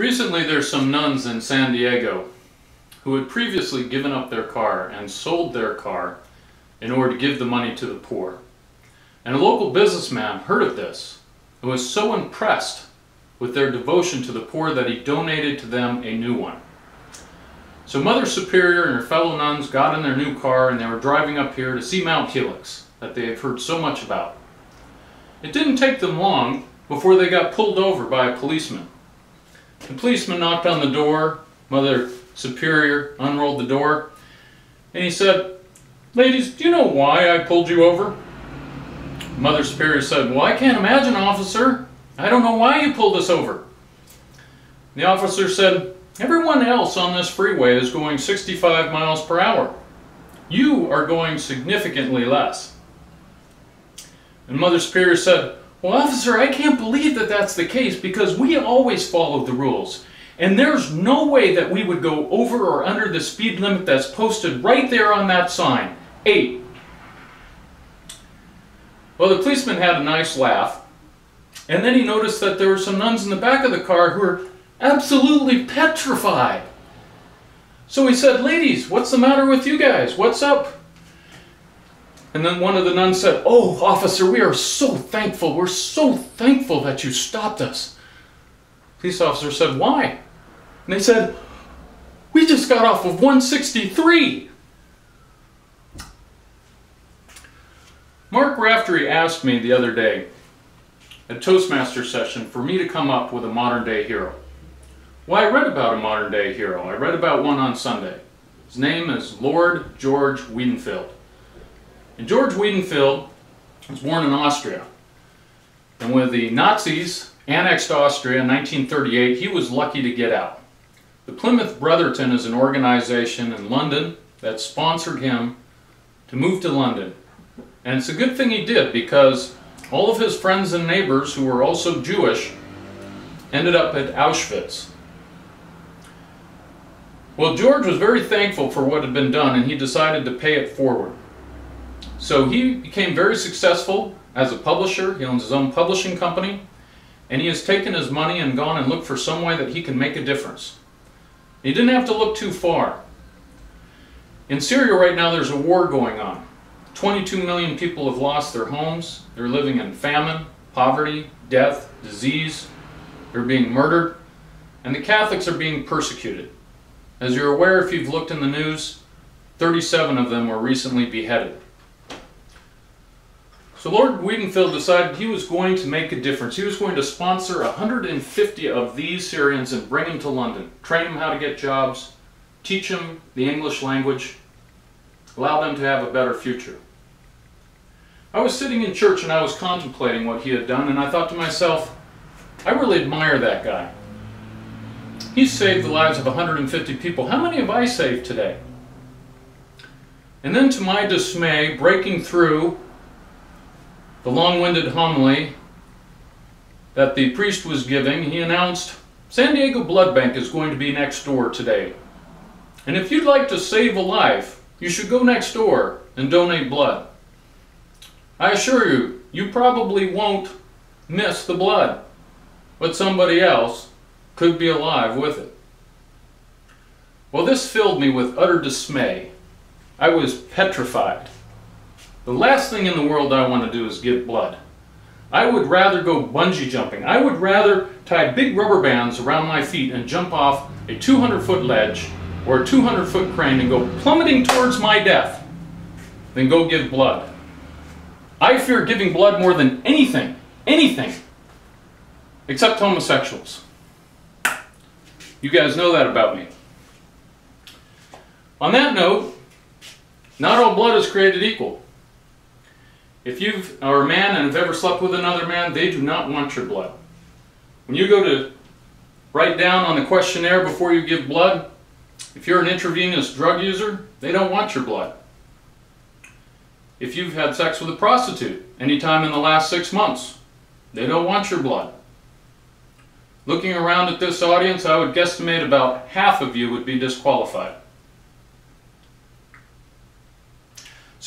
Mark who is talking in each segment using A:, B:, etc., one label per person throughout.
A: Recently, there's some nuns in San Diego who had previously given up their car and sold their car in order to give the money to the poor. And a local businessman heard of this and was so impressed with their devotion to the poor that he donated to them a new one. So Mother Superior and her fellow nuns got in their new car and they were driving up here to see Mount Helix that they have heard so much about. It didn't take them long before they got pulled over by a policeman. The policeman knocked on the door, Mother Superior unrolled the door, and he said, Ladies, do you know why I pulled you over? Mother Superior said, Well, I can't imagine, officer. I don't know why you pulled us over. The officer said, Everyone else on this freeway is going 65 miles per hour. You are going significantly less. And Mother Superior said, Well, officer, I can't believe that that's the case because we always follow the rules. And there's no way that we would go over or under the speed limit that's posted right there on that sign. Eight. Well, the policeman had a nice laugh. And then he noticed that there were some nuns in the back of the car who were absolutely petrified. So he said, Ladies, what's the matter with you guys? What's up? And then one of the nuns said, Oh, officer, we are so thankful. We're so thankful that you stopped us. Police officer said, Why? And they said, We just got off of 163. Mark Raftery asked me the other day at Toastmaster session for me to come up with a modern day hero. Well, I read about a modern day hero. I read about one on Sunday. His name is Lord George Weidenfeld. And George Weidenfeld was born in Austria. And when the Nazis annexed Austria in 1938, he was lucky to get out. The Plymouth Brethren is an organization in London that sponsored him to move to London. And it's a good thing he did because all of his friends and neighbors who were also Jewish ended up at Auschwitz. Well, George was very thankful for what had been done and he decided to pay it forward. So he became very successful as a publisher. He owns his own publishing company. And he has taken his money and gone and looked for some way that he can make a difference. He didn't have to look too far. In Syria right now there's a war going on. 22 million people have lost their homes. They're living in famine, poverty, death, disease. They're being murdered. And the Catholics are being persecuted. As you're aware, if you've looked in the news, 37 of them were recently beheaded. So Lord Weidenfeld decided he was going to make a difference. He was going to sponsor 150 of these Syrians and bring them to London, train them how to get jobs, teach them the English language, allow them to have a better future. I was sitting in church and I was contemplating what he had done and I thought to myself, I really admire that guy. He saved the lives of 150 people. How many have I saved today? And then to my dismay, breaking through the long-winded homily that the priest was giving, he announced, San Diego Blood Bank is going to be next door today. And if you'd like to save a life, you should go next door and donate blood. I assure you, you probably won't miss the blood, but somebody else could be alive with it. Well, this filled me with utter dismay. I was petrified. The last thing in the world I want to do is give blood. I would rather go bungee jumping. I would rather tie big rubber bands around my feet and jump off a 200 foot ledge or a 200 foot crane and go plummeting towards my death than go give blood. I fear giving blood more than anything, anything, except homosexuals. You guys know that about me. On that note, not all blood is created equal. If you are a man and have ever slept with another man, they do not want your blood. When you go to write down on the questionnaire before you give blood, if you're an intravenous drug user, they don't want your blood. If you've had sex with a prostitute anytime in the last six months, they don't want your blood. Looking around at this audience, I would guesstimate about half of you would be disqualified.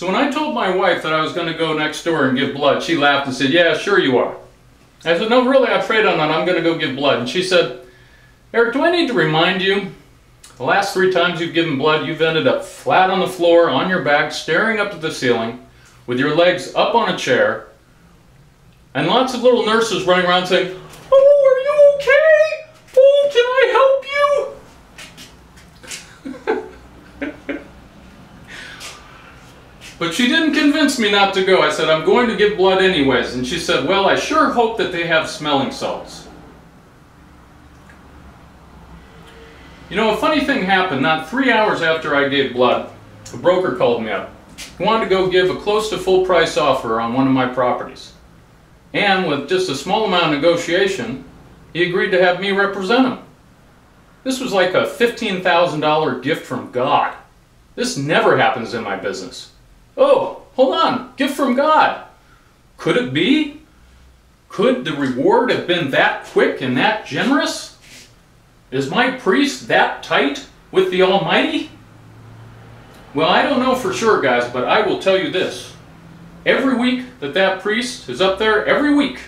A: So when I told my wife that I was going to go next door and give blood, she laughed and said, yeah, sure you are. I said, no, really, I prayed on that. I'm going to go give blood. And she said, Erik, do I need to remind you? The last three times you've given blood, you've ended up flat on the floor, on your back, staring up at the ceiling, with your legs up on a chair, and lots of little nurses running around saying, Oh, are you okay? Oh, can I help you? But she didn't convince me not to go. I said, I'm going to give blood anyways. And she said, Well, I sure hope that they have smelling salts. You know, a funny thing happened. Not three hours after I gave blood, a broker called me up. He wanted to go give a close to full price offer on one of my properties. And with just a small amount of negotiation, he agreed to have me represent him. This was like a $15,000 gift from God. This never happens in my business. Hold on, gift from God. Could it be? Could the reward have been that quick and that generous? Is my priest that tight with the Almighty? Well, I don't know for sure, guys, but I will tell you this. Every week that that priest is up there, every week,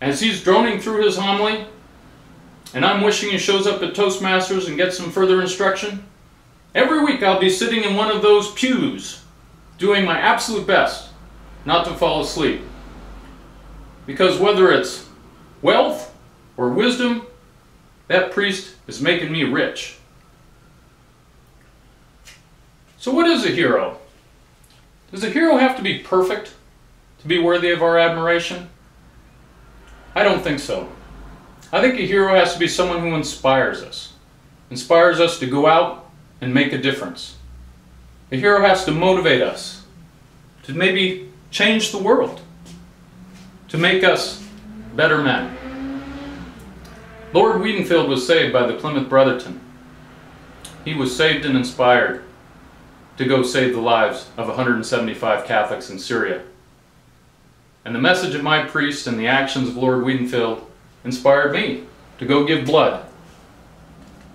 A: as he's droning through his homily, and I'm wishing he shows up at Toastmasters and gets some further instruction, every week I'll be sitting in one of those pews, doing my absolute best not to fall asleep. Because whether it's wealth or wisdom, that priest is making me rich. So, what is a hero? Does a hero have to be perfect to be worthy of our admiration? I don't think so. I think a hero has to be someone who inspires us, inspires us to go out and make a difference. A hero has to motivate us to maybe change the world, to make us better men. Lord Weidenfeld was saved by the Plymouth Brethren. He was saved and inspired to go save the lives of 175 Catholics in Syria. And the message of my priest and the actions of Lord Weidenfeld inspired me to go give blood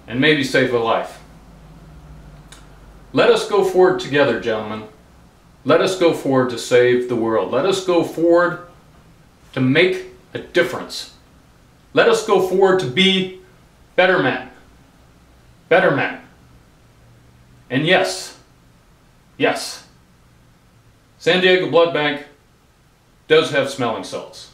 A: and maybe save a life. Let us go forward together, gentlemen. Let us go forward to save the world. Let us go forward to make a difference. Let us go forward to be better men. Better men. And yes, Yes, San Diego Blood Bank does have smelling salts.